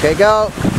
Okay, go.